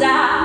usar.